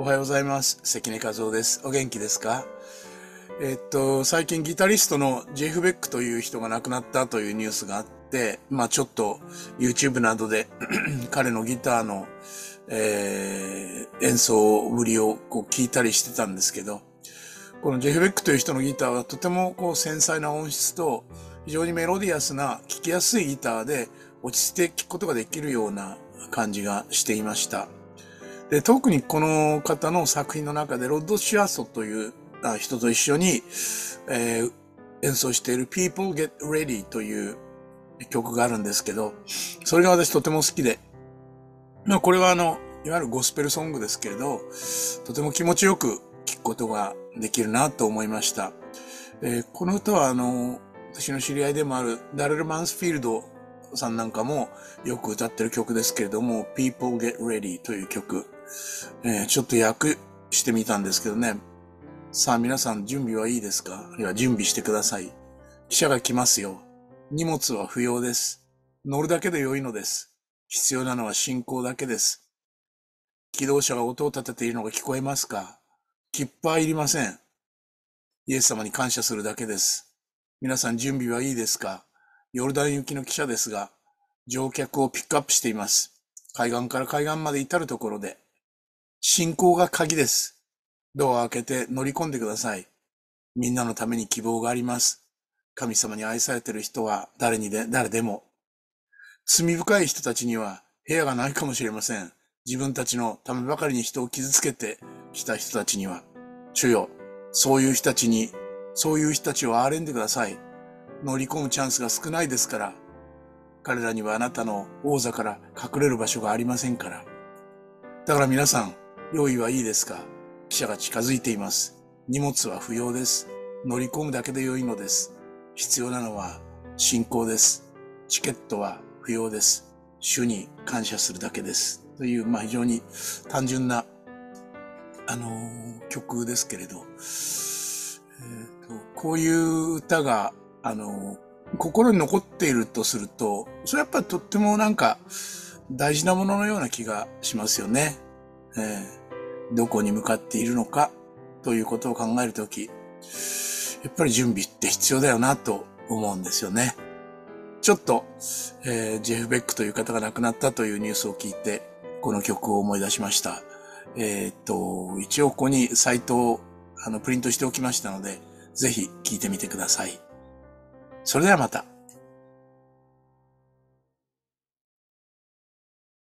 おはようございます。関根和夫です。お元気ですか？えっと、最近ギタリストのジェフ・ベックという人が亡くなったというニュースがあって、まあちょっと YouTube などで 彼のギターの、えー演奏ぶりをこう聞いたりしてたんですけど、このジェフ・ベックという人のギターはとてもこう繊細な音質と非常にメロディアスな聴きやすいギターで落ち着いて聴くことができるような感じがしていました。で、特にこの方の作品の中でロッド・シュアソというあ人と一緒に、えー演奏している People Get Ready という曲があるんですけど、それが私とても好きで、まあこれはあの、いわゆるゴスペルソングですけれど、とても気持ちよく聴くことができるなと思いました。えーこの歌はあの、私の知り合いでもあるダレル・マンスフィールドさんなんかもよく歌ってる曲ですけれども、People Get Ready という曲、えーちょっと訳してみたんですけどね。さあ皆さん準備はいいですか？いは準備してください。記者が来ますよ。荷物は不要です。乗るだけで良いのです。必要なのは進行だけです。機動車が音を立てているのが聞こえますか？切符はいりません。イエス様に感謝するだけです。皆さん準備はいいですか？ヨルダン行きの記者ですが、乗客をピックアップしています。海岸から海岸まで至るところで。信仰が鍵です。ドアを開けて乗り込んでください。みんなのために希望があります。神様に愛されている人は誰にで、誰でも。罪深い人たちには部屋がないかもしれません。自分たちのためばかりに人を傷つけてきた人たちには。主よ、そういう人たちに、そういう人たちを憐れんでください。乗り込むチャンスが少ないですから。彼らにはあなたの王座から隠れる場所がありませんから。だから皆さん、用意はいいですか？記者が近づいています。荷物は不要です。乗り込むだけで良いのです。必要なのは信仰です。チケットは不要です。主に感謝するだけです。という、まあ非常に単純な、あのー曲ですけれど、えーと、こういう歌が、あのー心に残っているとすると、それはやっぱりとってもなんか大事なもののような気がしますよね。えーどこに向かっているのかということを考えるとき、やっぱり準備って必要だよなと思うんですよね。ちょっと、えージェフ・ベックという方が亡くなったというニュースを聞いて、この曲を思い出しました。えーっと、一応ここにサイトをあのプリントしておきましたので、ぜひ聴いてみてください。それではまた。